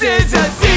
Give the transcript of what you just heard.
seja assim.